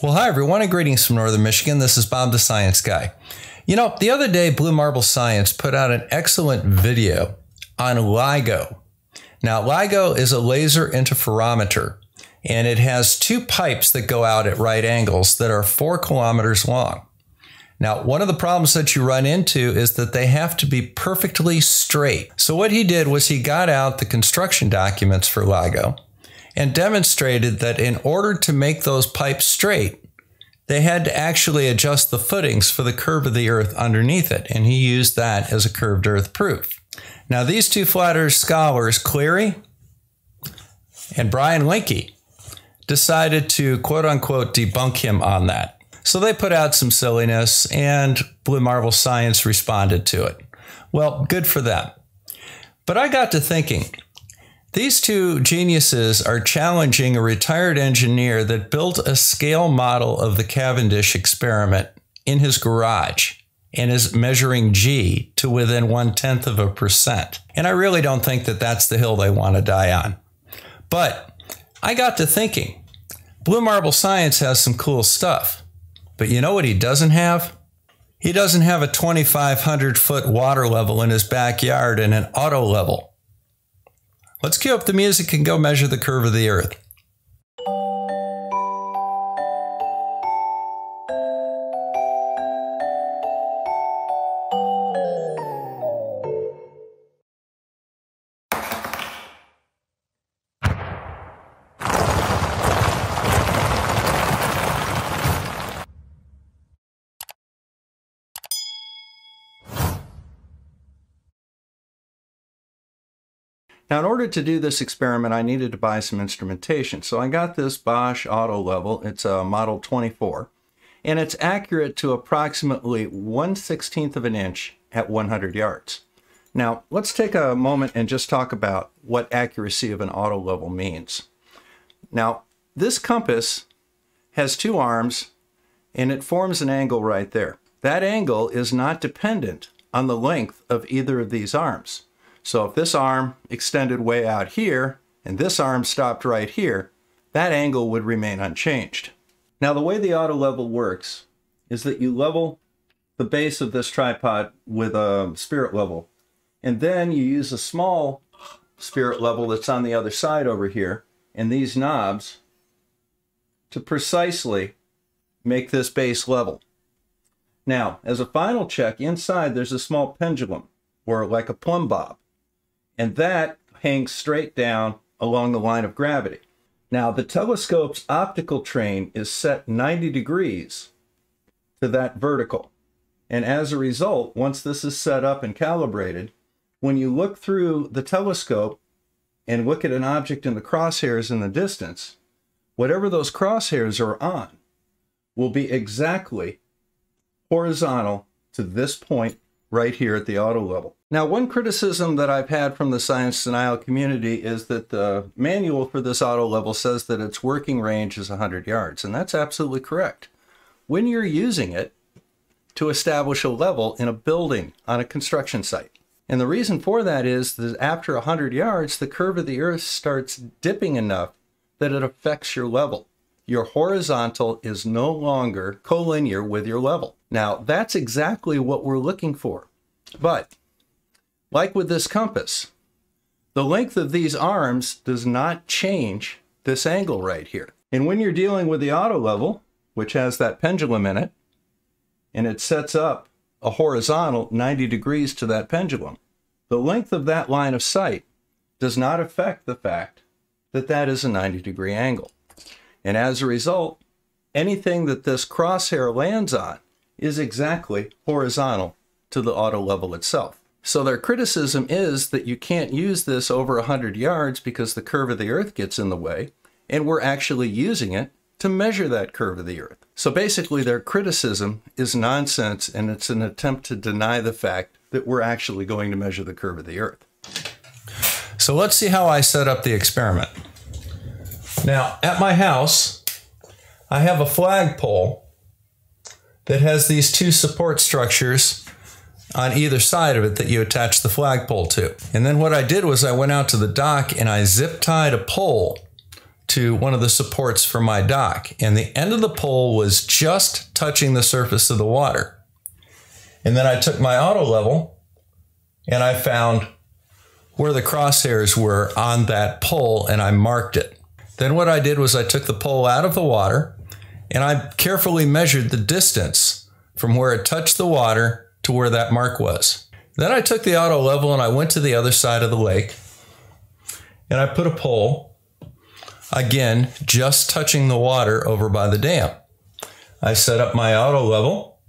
Well, hi everyone, and greetings from Northern Michigan. This is Bob the Science Guy. You know, the other day, Blue Marble Science put out an excellent video on LIGO. Now, LIGO is a laser interferometer, and it has two pipes that go out at right angles that are four kilometers long. Now, one of the problems that you run into is that they have to be perfectly straight. So, what he did was he got out the construction documents for LIGO and demonstrated that in order to make those pipes straight, they had to actually adjust the footings for the curve of the earth underneath it, and he used that as a curved earth proof. Now, these two flat earth scholars, Cleary and Brian Linke, decided to quote unquote debunk him on that. So they put out some silliness, and Blue Marble Science responded to it. Well, good for them. But I got to thinking, these two geniuses are challenging a retired engineer that built a scale model of the Cavendish experiment in his garage and is measuring G to within one tenth of a percent. And I really don't think that that's the hill they want to die on. But I got to thinking Blue Marble Science has some cool stuff. But you know what he doesn't have? He doesn't have a 2,500 foot water level in his backyard and an auto level. Let's cue up the music and go measure the curve of the Earth. Now, in order to do this experiment, I needed to buy some instrumentation. So I got this Bosch Auto Level. It's a Model 24, and it's accurate to approximately 1 16th of an inch at 100 yards. Now, let's take a moment and just talk about what accuracy of an auto level means. Now, this compass has two arms, and it forms an angle right there. That angle is not dependent on the length of either of these arms. So if this arm extended way out here and this arm stopped right here, that angle would remain unchanged. Now the way the auto level works is that you level the base of this tripod with a spirit level. And then you use a small spirit level that's on the other side over here and these knobs to precisely make this base level. Now, as a final check, inside there's a small pendulum or like a plumb bob and that hangs straight down along the line of gravity. Now, the telescope's optical train is set 90 degrees to that vertical. And as a result, once this is set up and calibrated, when you look through the telescope and look at an object in the crosshairs in the distance, whatever those crosshairs are on will be exactly horizontal to this point right here at the auto level. Now, one criticism that I've had from the science denial community is that the manual for this auto level says that its working range is 100 yards, and that's absolutely correct. When you're using it to establish a level in a building on a construction site. And the reason for that is that after 100 yards, the curve of the earth starts dipping enough that it affects your level. Your horizontal is no longer collinear with your level. Now, that's exactly what we're looking for. But, like with this compass, the length of these arms does not change this angle right here. And when you're dealing with the auto level, which has that pendulum in it, and it sets up a horizontal 90 degrees to that pendulum, the length of that line of sight does not affect the fact that that is a 90 degree angle. And as a result, anything that this crosshair lands on is exactly horizontal to the auto level itself. So their criticism is that you can't use this over 100 yards because the curve of the earth gets in the way, and we're actually using it to measure that curve of the earth. So basically their criticism is nonsense and it's an attempt to deny the fact that we're actually going to measure the curve of the earth. So let's see how I set up the experiment. Now, at my house, I have a flagpole that has these two support structures on either side of it that you attach the flagpole to. And then what I did was I went out to the dock and I zip tied a pole to one of the supports for my dock, and the end of the pole was just touching the surface of the water. And then I took my auto level and I found where the crosshairs were on that pole and I marked it. Then what I did was I took the pole out of the water and I carefully measured the distance from where it touched the water to where that mark was. Then I took the auto level and I went to the other side of the lake and I put a pole, again, just touching the water over by the dam. I set up my auto level.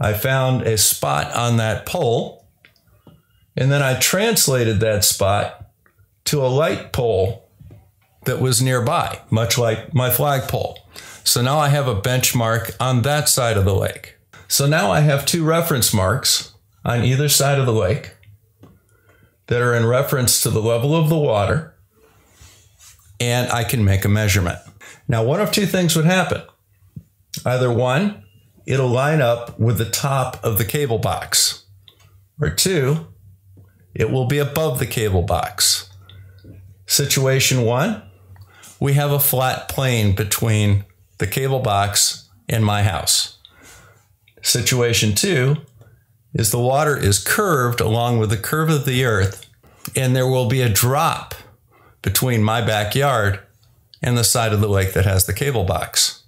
I found a spot on that pole and then I translated that spot to a light pole that was nearby, much like my flagpole. So now I have a benchmark on that side of the lake. So now I have two reference marks on either side of the lake that are in reference to the level of the water, and I can make a measurement. Now, one of two things would happen. Either one, it'll line up with the top of the cable box, or two, it will be above the cable box. Situation one, we have a flat plane between the cable box and my house. Situation two is the water is curved along with the curve of the earth, and there will be a drop between my backyard and the side of the lake that has the cable box.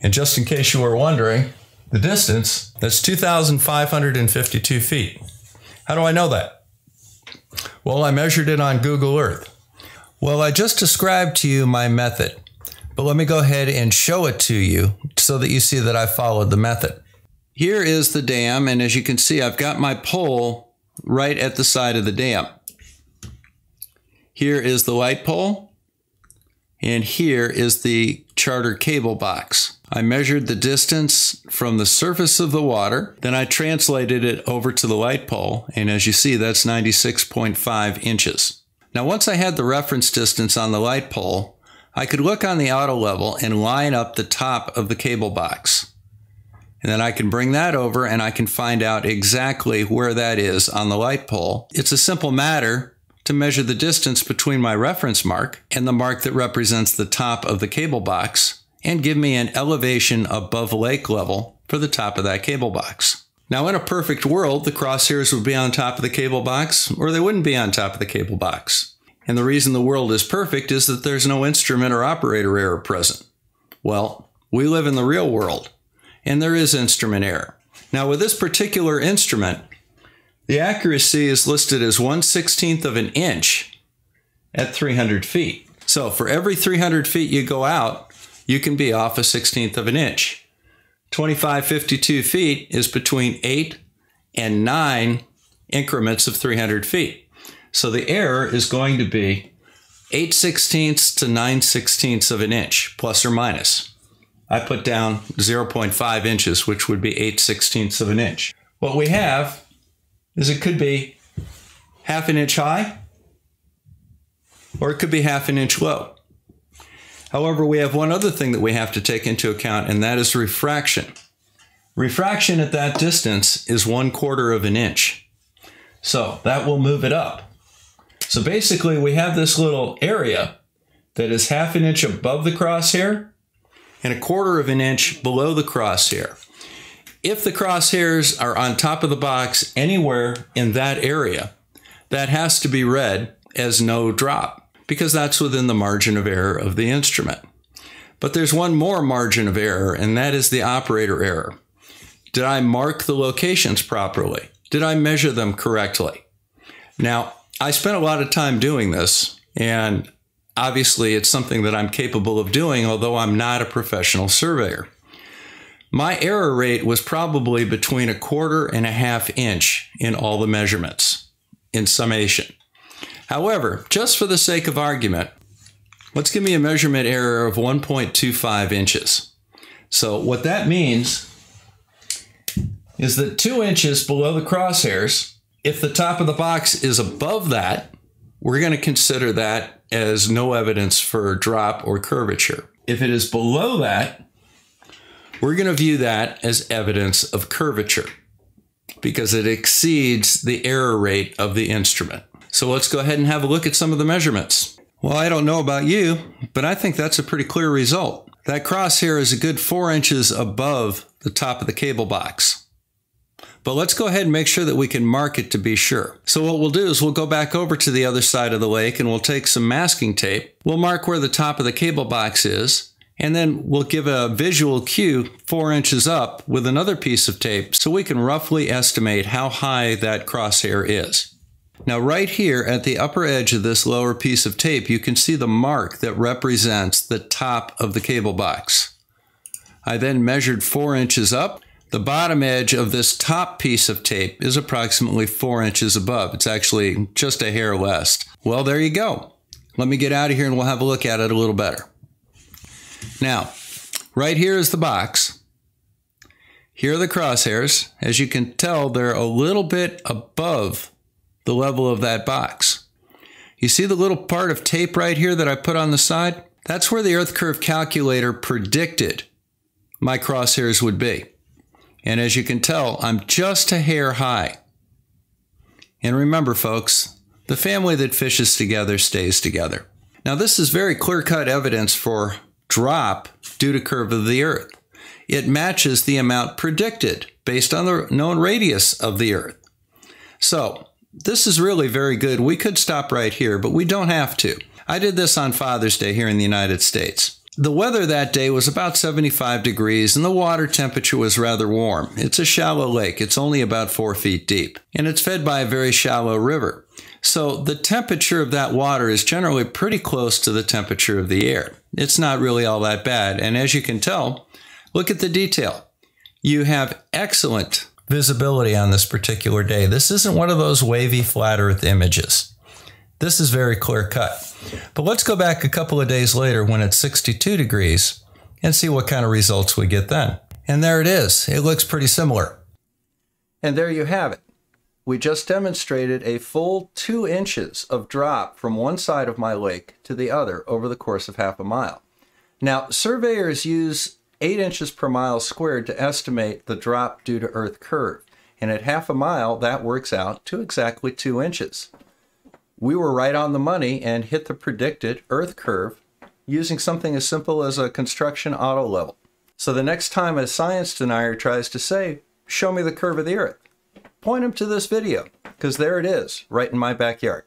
And just in case you were wondering, the distance, that's 2,552 feet. How do I know that? Well, I measured it on Google Earth. Well, I just described to you my method, but let me go ahead and show it to you so that you see that I followed the method. Here is the dam, and as you can see, I've got my pole right at the side of the dam. Here is the light pole, and here is the charter cable box. I measured the distance from the surface of the water, then I translated it over to the light pole, and as you see, that's 96.5 inches. Now, once I had the reference distance on the light pole, I could look on the auto level and line up the top of the cable box. And then I can bring that over and I can find out exactly where that is on the light pole. It's a simple matter to measure the distance between my reference mark and the mark that represents the top of the cable box and give me an elevation above lake level for the top of that cable box. Now, in a perfect world, the crosshairs would be on top of the cable box, or they wouldn't be on top of the cable box. And the reason the world is perfect is that there's no instrument or operator error present. Well, we live in the real world, and there is instrument error. Now, with this particular instrument, the accuracy is listed as 1 16th of an inch at 300 feet. So for every 300 feet you go out, you can be off a 16th of an inch. 2552 feet is between 8 and 9 increments of 300 feet. So the error is going to be 8 sixteenths to 9 sixteenths of an inch, plus or minus. I put down 0.5 inches, which would be 8 sixteenths of an inch. What we have is it could be half an inch high, or it could be half an inch low. However, we have one other thing that we have to take into account, and that is refraction. Refraction at that distance is one quarter of an inch. So that will move it up. So basically, we have this little area that is half an inch above the crosshair and a quarter of an inch below the crosshair. If the crosshairs are on top of the box anywhere in that area, that has to be read as no drop because that's within the margin of error of the instrument. But there's one more margin of error, and that is the operator error. Did I mark the locations properly? Did I measure them correctly? Now, I spent a lot of time doing this, and obviously it's something that I'm capable of doing, although I'm not a professional surveyor. My error rate was probably between a quarter and a half inch in all the measurements in summation. However, just for the sake of argument, let's give me a measurement error of 1.25 inches. So what that means is that two inches below the crosshairs, if the top of the box is above that, we're going to consider that as no evidence for drop or curvature. If it is below that, we're going to view that as evidence of curvature because it exceeds the error rate of the instrument. So let's go ahead and have a look at some of the measurements. Well, I don't know about you, but I think that's a pretty clear result. That crosshair is a good four inches above the top of the cable box. But let's go ahead and make sure that we can mark it to be sure. So what we'll do is we'll go back over to the other side of the lake and we'll take some masking tape. We'll mark where the top of the cable box is, and then we'll give a visual cue four inches up with another piece of tape so we can roughly estimate how high that crosshair is. Now right here at the upper edge of this lower piece of tape, you can see the mark that represents the top of the cable box. I then measured four inches up. The bottom edge of this top piece of tape is approximately four inches above. It's actually just a hair less. Well, there you go. Let me get out of here and we'll have a look at it a little better. Now, right here is the box. Here are the crosshairs. As you can tell, they're a little bit above the level of that box. You see the little part of tape right here that I put on the side? That's where the Earth Curve calculator predicted my crosshairs would be. And as you can tell, I'm just a hair high. And remember, folks, the family that fishes together stays together. Now, this is very clear cut evidence for drop due to curve of the Earth. It matches the amount predicted based on the known radius of the Earth. So, this is really very good. We could stop right here, but we don't have to. I did this on Father's Day here in the United States. The weather that day was about 75 degrees and the water temperature was rather warm. It's a shallow lake. It's only about four feet deep and it's fed by a very shallow river. So the temperature of that water is generally pretty close to the temperature of the air. It's not really all that bad. And as you can tell, look at the detail. You have excellent visibility on this particular day. This isn't one of those wavy flat earth images. This is very clear cut. But let's go back a couple of days later when it's 62 degrees and see what kind of results we get then. And there it is. It looks pretty similar. And there you have it. We just demonstrated a full two inches of drop from one side of my lake to the other over the course of half a mile. Now, surveyors use 8 inches per mile squared to estimate the drop due to Earth curve. And at half a mile, that works out to exactly 2 inches. We were right on the money and hit the predicted Earth curve using something as simple as a construction auto level. So the next time a science denier tries to say, show me the curve of the Earth, point them to this video, because there it is, right in my backyard.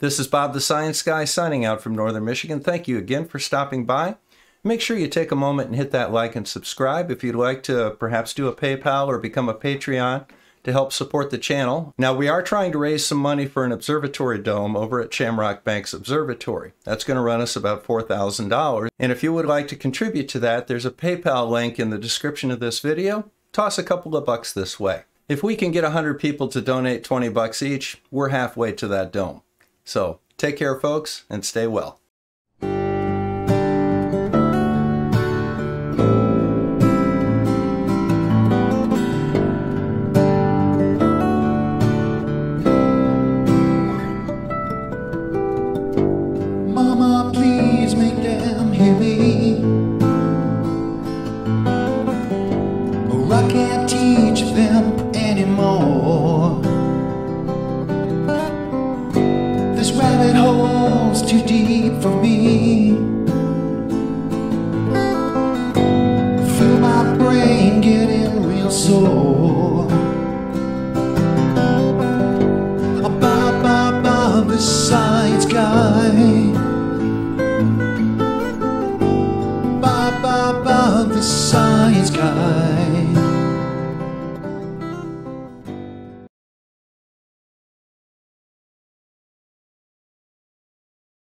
This is Bob the Science Guy signing out from Northern Michigan. Thank you again for stopping by. Make sure you take a moment and hit that like and subscribe if you'd like to perhaps do a PayPal or become a Patreon to help support the channel. Now, we are trying to raise some money for an observatory dome over at Shamrock Banks Observatory. That's going to run us about $4,000. And if you would like to contribute to that, there's a PayPal link in the description of this video. Toss a couple of bucks this way. If we can get 100 people to donate 20 bucks each, we're halfway to that dome. So take care, folks, and stay well. Science